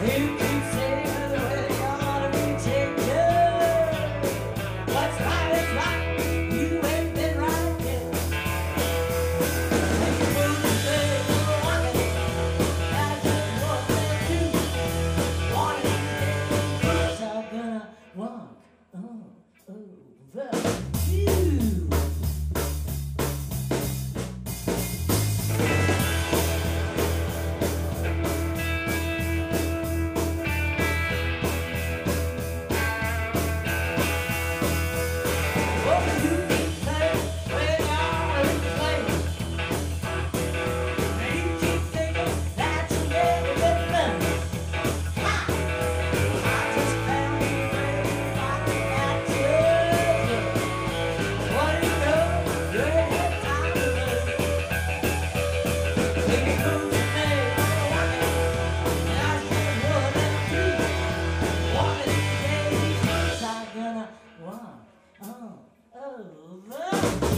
Hey. Thanks so much.